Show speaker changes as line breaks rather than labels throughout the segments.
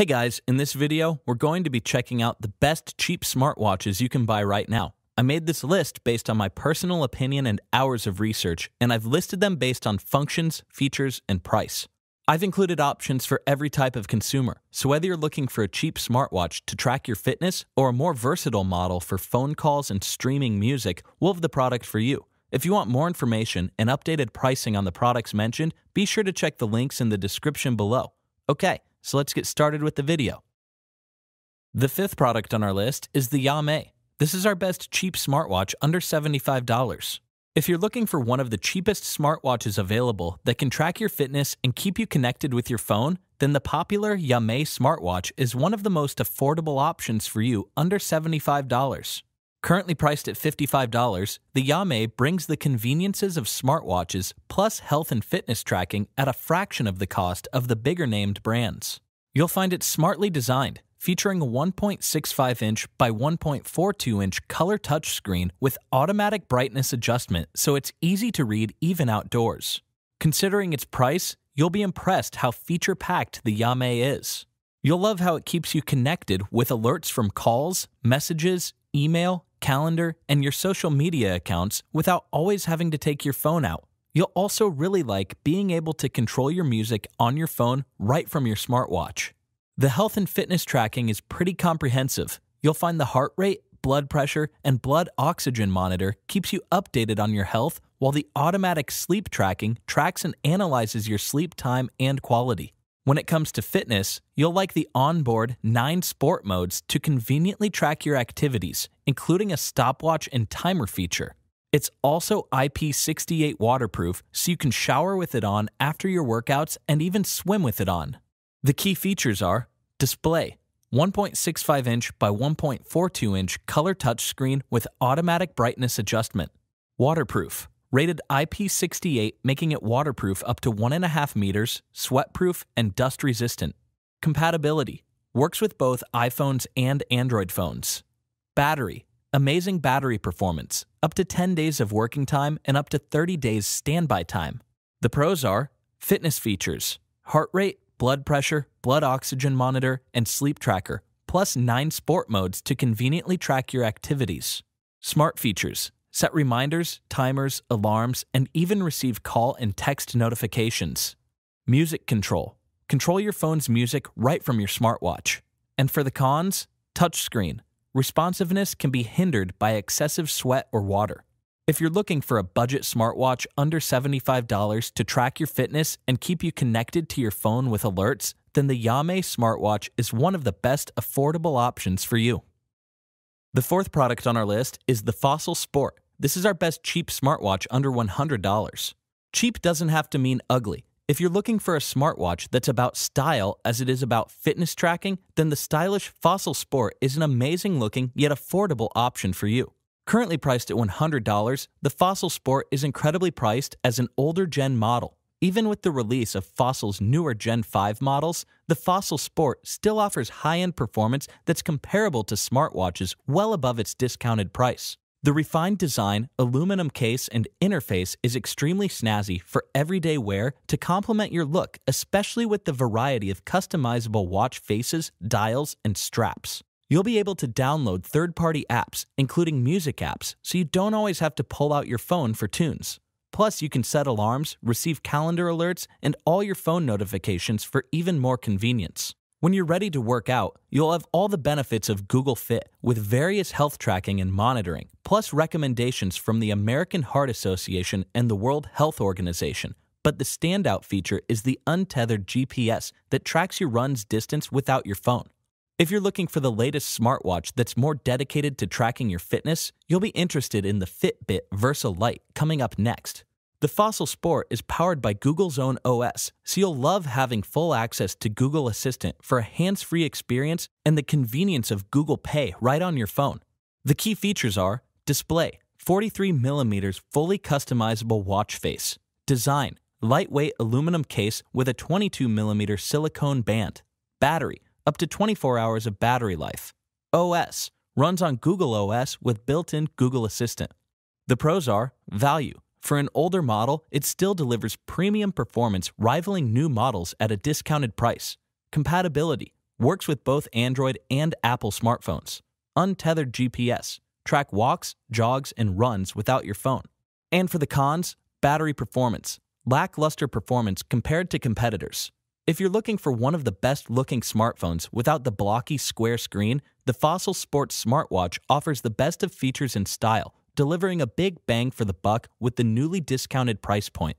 Hey guys, in this video, we're going to be checking out the best cheap smartwatches you can buy right now. I made this list based on my personal opinion and hours of research, and I've listed them based on functions, features, and price. I've included options for every type of consumer, so whether you're looking for a cheap smartwatch to track your fitness or a more versatile model for phone calls and streaming music, we'll have the product for you. If you want more information and updated pricing on the products mentioned, be sure to check the links in the description below. Okay, so let's get started with the video. The fifth product on our list is the Yamay. This is our best cheap smartwatch under $75. If you're looking for one of the cheapest smartwatches available that can track your fitness and keep you connected with your phone, then the popular Yamay smartwatch is one of the most affordable options for you under $75. Currently priced at $55, the Yamay brings the conveniences of smartwatches plus health and fitness tracking at a fraction of the cost of the bigger named brands. You'll find it smartly designed, featuring a 1.65 inch by 1.42 inch color touchscreen with automatic brightness adjustment so it's easy to read even outdoors. Considering its price, you'll be impressed how feature packed the Yamay is. You'll love how it keeps you connected with alerts from calls, messages, email, calendar, and your social media accounts without always having to take your phone out. You'll also really like being able to control your music on your phone right from your smartwatch. The health and fitness tracking is pretty comprehensive. You'll find the heart rate, blood pressure, and blood oxygen monitor keeps you updated on your health, while the automatic sleep tracking tracks and analyzes your sleep time and quality. When it comes to fitness, you'll like the onboard 9 sport modes to conveniently track your activities, including a stopwatch and timer feature. It's also IP68 waterproof, so you can shower with it on after your workouts and even swim with it on. The key features are display, 1.65 inch by 1.42 inch color touchscreen with automatic brightness adjustment, waterproof, rated IP68, making it waterproof up to 1.5 meters, sweatproof, and dust resistant. Compatibility works with both iPhones and Android phones. Battery amazing battery performance, up to 10 days of working time and up to 30 days standby time. The pros are fitness features, heart rate, blood pressure, blood oxygen monitor, and sleep tracker, plus nine sport modes to conveniently track your activities. Smart features set reminders, timers, alarms, and even receive call and text notifications. Music control control your phone's music right from your smartwatch. And for the cons, touchscreen. Responsiveness can be hindered by excessive sweat or water. If you're looking for a budget smartwatch under $75 to track your fitness and keep you connected to your phone with alerts, then the Yamay smartwatch is one of the best affordable options for you. The fourth product on our list is the Fossil Sport. This is our best cheap smartwatch under $100. Cheap doesn't have to mean ugly. If you're looking for a smartwatch that's about style as it is about fitness tracking, then the stylish Fossil Sport is an amazing looking yet affordable option for you. Currently priced at $100, the Fossil Sport is incredibly priced as an older gen model. Even with the release of Fossil's newer Gen 5 models, the Fossil Sport still offers high end performance that's comparable to smartwatches well above its discounted price. The refined design, aluminum case, and interface is extremely snazzy for everyday wear to complement your look, especially with the variety of customizable watch faces, dials, and straps. You'll be able to download third party apps, including music apps, so you don't always have to pull out your phone for tunes. Plus, you can set alarms, receive calendar alerts, and all your phone notifications for even more convenience. When you're ready to work out, you'll have all the benefits of Google Fit with various health tracking and monitoring, plus recommendations from the American Heart Association and the World Health Organization. But the standout feature is the untethered GPS that tracks your run's distance without your phone. If you're looking for the latest smartwatch that's more dedicated to tracking your fitness, you'll be interested in the Fitbit Versa Lite coming up next. The Fossil Sport is powered by Google's own OS, so you'll love having full access to Google Assistant for a hands free experience and the convenience of Google Pay right on your phone. The key features are display, 43mm fully customizable watch face, design, lightweight aluminum case with a 22mm silicone band, battery, up to 24 hours of battery life, OS, runs on Google OS with built in Google Assistant. The pros are value for an older model, it still delivers premium performance rivaling new models at a discounted price. Compatibility works with both Android and Apple smartphones. Untethered GPS, track walks, jogs, and runs without your phone. And for the cons, battery performance, lackluster performance compared to competitors. If you're looking for one of the best looking smartphones without the blocky square screen, the Fossil Sports smartwatch offers the best of features and style, delivering a big bang for the buck with the newly discounted price point.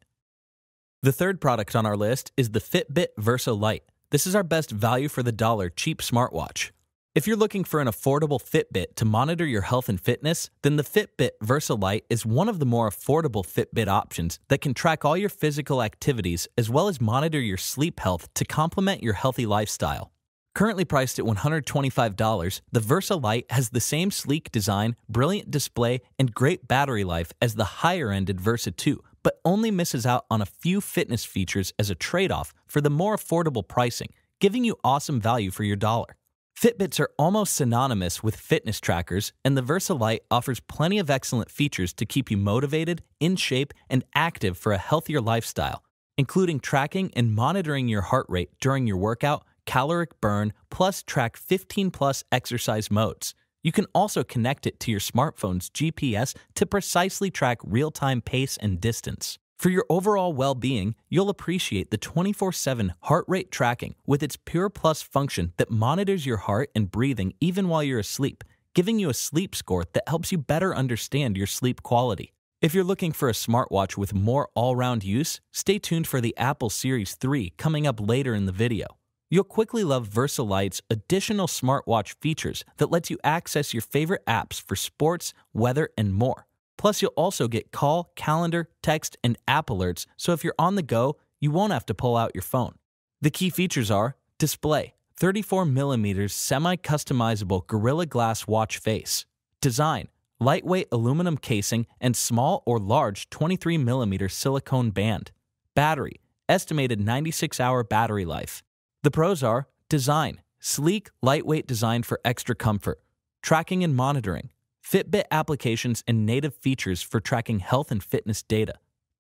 The third product on our list is the Fitbit Versa Lite. This is our best value for the dollar cheap smartwatch. If you're looking for an affordable Fitbit to monitor your health and fitness, then the Fitbit Versa Lite is one of the more affordable Fitbit options that can track all your physical activities as well as monitor your sleep health to complement your healthy lifestyle. Currently priced at $125, the Versa Lite has the same sleek design, brilliant display, and great battery life as the higher ended Versa 2, but only misses out on a few fitness features as a trade off for the more affordable pricing, giving you awesome value for your dollar. Fitbits are almost synonymous with fitness trackers, and the Versa Lite offers plenty of excellent features to keep you motivated, in shape, and active for a healthier lifestyle, including tracking and monitoring your heart rate during your workout, caloric burn, plus track 15 plus exercise modes. You can also connect it to your smartphone's GPS to precisely track real time pace and distance. For your overall well being, you'll appreciate the 24 7 heart rate tracking with its PurePulse function that monitors your heart and breathing even while you're asleep, giving you a sleep score that helps you better understand your sleep quality. If you're looking for a smartwatch with more all round use, stay tuned for the Apple Series 3 coming up later in the video. You'll quickly love VersaLite's additional smartwatch features that lets you access your favorite apps for sports, weather, and more. Plus, you'll also get call, calendar, text, and app alerts, so if you're on the go, you won't have to pull out your phone. The key features are display, 34mm semi customizable Gorilla Glass watch face, design, lightweight aluminum casing, and small or large 23mm silicone band, battery, estimated 96 hour battery life. The pros are design, sleek, lightweight design for extra comfort, tracking and monitoring, Fitbit applications and native features for tracking health and fitness data,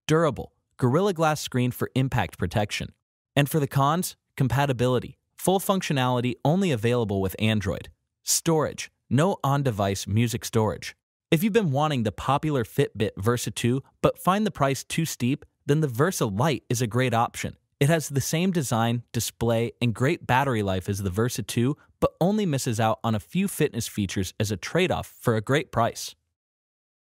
durable, Gorilla Glass screen for impact protection. And for the cons, compatibility, full functionality only available with Android, storage, no on device music storage. If you've been wanting the popular Fitbit Versa 2 but find the price too steep, then the Versa Lite is a great option. It has the same design, display, and great battery life as the Versa 2, but only misses out on a few fitness features as a trade off for a great price.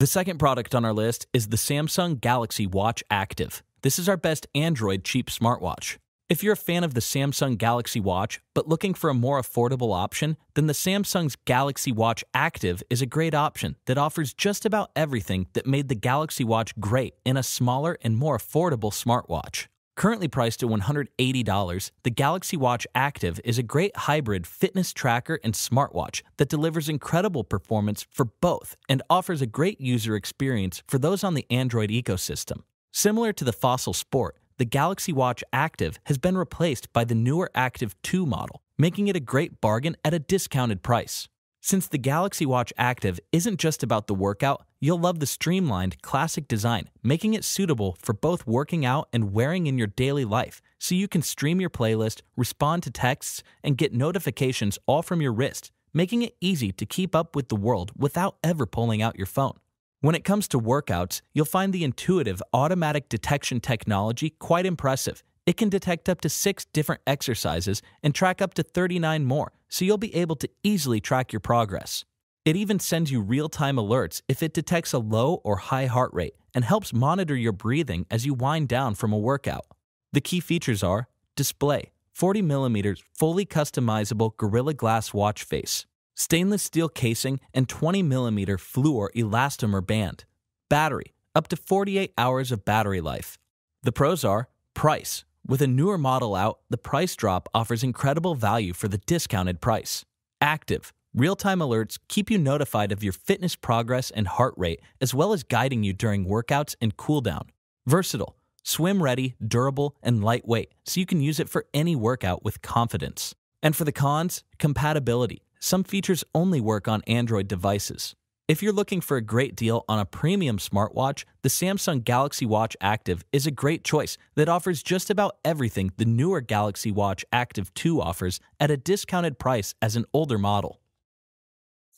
The second product on our list is the Samsung Galaxy Watch Active. This is our best Android cheap smartwatch. If you're a fan of the Samsung Galaxy Watch, but looking for a more affordable option, then the Samsung's Galaxy Watch Active is a great option that offers just about everything that made the Galaxy Watch great in a smaller and more affordable smartwatch. Currently priced at $180, the Galaxy Watch Active is a great hybrid fitness tracker and smartwatch that delivers incredible performance for both and offers a great user experience for those on the Android ecosystem. Similar to the Fossil Sport, the Galaxy Watch Active has been replaced by the newer Active 2 model, making it a great bargain at a discounted price. Since the Galaxy Watch Active isn't just about the workout, you'll love the streamlined, classic design, making it suitable for both working out and wearing in your daily life, so you can stream your playlist, respond to texts, and get notifications all from your wrist, making it easy to keep up with the world without ever pulling out your phone. When it comes to workouts, you'll find the intuitive automatic detection technology quite impressive it can detect up to six different exercises and track up to 39 more, so you'll be able to easily track your progress. It even sends you real time alerts if it detects a low or high heart rate and helps monitor your breathing as you wind down from a workout. The key features are display, 40mm fully customizable Gorilla Glass watch face, stainless steel casing, and 20mm fluoroelastomer band, battery, up to 48 hours of battery life. The pros are price, with a newer model out, the price drop offers incredible value for the discounted price. Active, real time alerts keep you notified of your fitness progress and heart rate, as well as guiding you during workouts and cooldown. Versatile, swim ready, durable, and lightweight, so you can use it for any workout with confidence. And for the cons, compatibility. Some features only work on Android devices. If you're looking for a great deal on a premium smartwatch, the Samsung Galaxy Watch Active is a great choice that offers just about everything the newer Galaxy Watch Active 2 offers at a discounted price as an older model.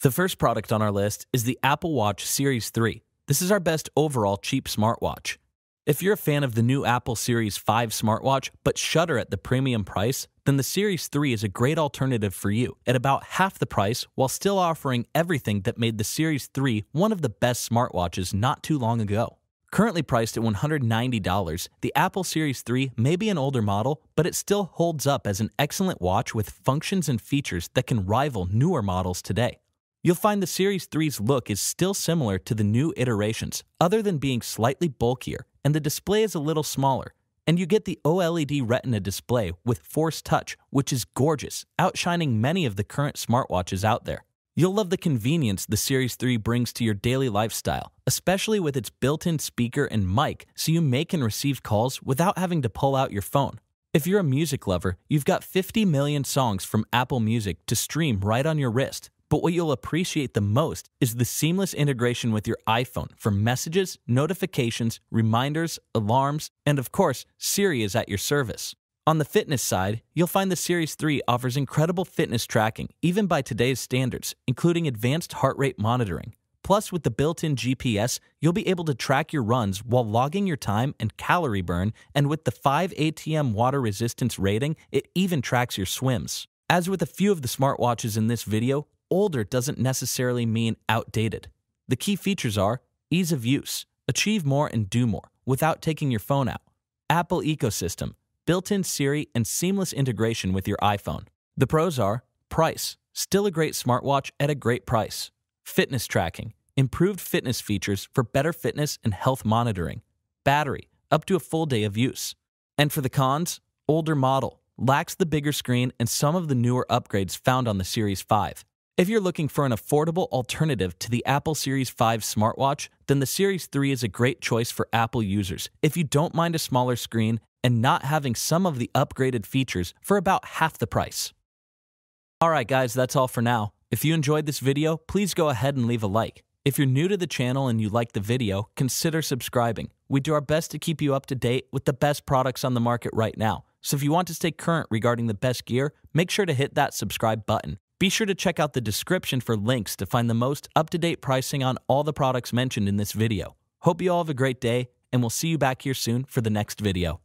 The first product on our list is the Apple Watch Series 3. This is our best overall cheap smartwatch. If you're a fan of the new Apple Series 5 smartwatch but shudder at the premium price, then the Series 3 is a great alternative for you at about half the price while still offering everything that made the Series 3 one of the best smartwatches not too long ago. Currently priced at $190, the Apple Series 3 may be an older model, but it still holds up as an excellent watch with functions and features that can rival newer models today. You'll find the Series 3's look is still similar to the new iterations, other than being slightly bulkier and the display is a little smaller. And you get the OLED Retina display with Force Touch, which is gorgeous, outshining many of the current smartwatches out there. You'll love the convenience the Series 3 brings to your daily lifestyle, especially with its built in speaker and mic so you make and receive calls without having to pull out your phone. If you're a music lover, you've got 50 million songs from Apple Music to stream right on your wrist. But what you'll appreciate the most is the seamless integration with your iPhone for messages, notifications, reminders, alarms, and of course, Siri is at your service. On the fitness side, you'll find the Series 3 offers incredible fitness tracking, even by today's standards, including advanced heart rate monitoring. Plus, with the built in GPS, you'll be able to track your runs while logging your time and calorie burn, and with the 5 ATM water resistance rating, it even tracks your swims. As with a few of the smartwatches in this video, older doesn't necessarily mean outdated. The key features are ease of use, achieve more and do more without taking your phone out, Apple ecosystem, built in Siri, and seamless integration with your iPhone. The pros are price, still a great smartwatch at a great price, fitness tracking, improved fitness features for better fitness and health monitoring, battery, up to a full day of use. And for the cons, older model, lacks the bigger screen and some of the newer upgrades found on the Series 5. If you're looking for an affordable alternative to the Apple Series 5 smartwatch, then the Series 3 is a great choice for Apple users if you don't mind a smaller screen and not having some of the upgraded features for about half the price. Alright guys, that's all for now. If you enjoyed this video, please go ahead and leave a like. If you're new to the channel and you like the video, consider subscribing. We do our best to keep you up to date with the best products on the market right now. So if you want to stay current regarding the best gear, make sure to hit that subscribe button. Be sure to check out the description for links to find the most up to date pricing on all the products mentioned in this video. Hope you all have a great day, and we'll see you back here soon for the next video.